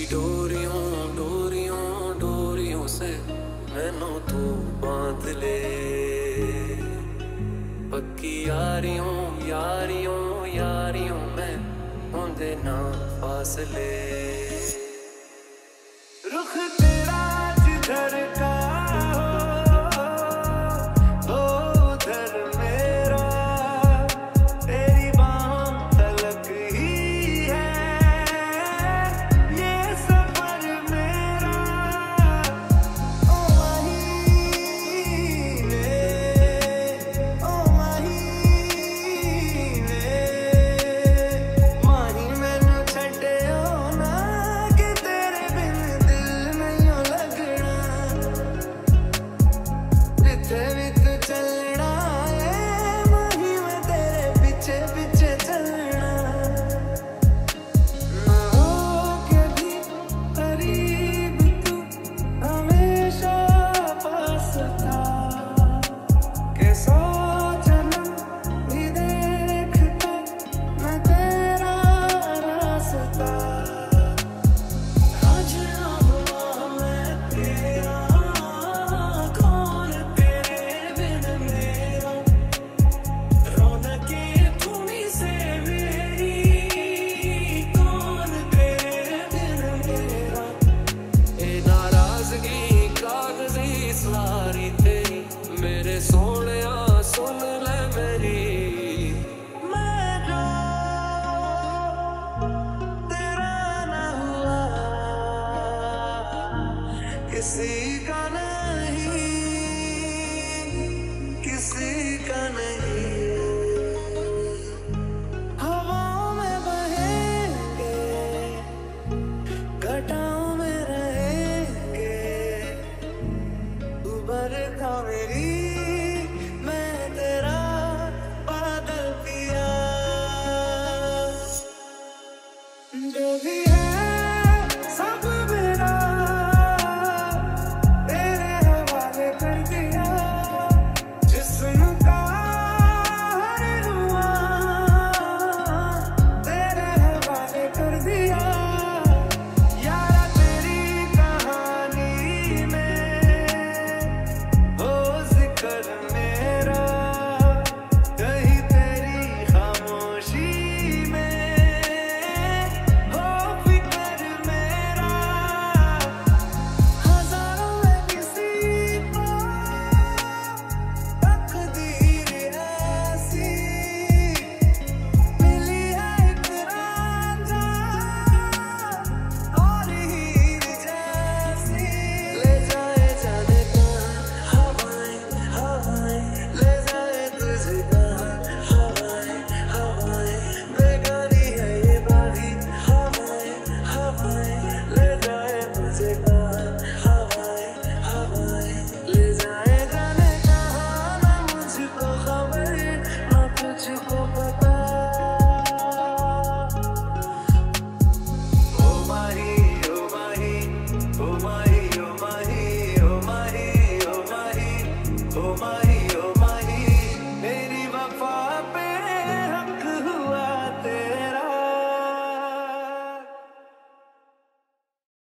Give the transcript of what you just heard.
तेरी डोरियों डोरियों डोरियों से मैनू तू बाँध ले। पक्की यारियों यारियों यारियों में होंदे ना फासले। रुख तेरा नाराज़गी ਕਾਗਜ਼ੀ सारी ਤੇਰੀ ਮੇਰੇ ਸੋਹਣਿਆ ਸੁਣ ਲੈ ਮੇਰੀ तेरा ना हुआ किसी का नहीं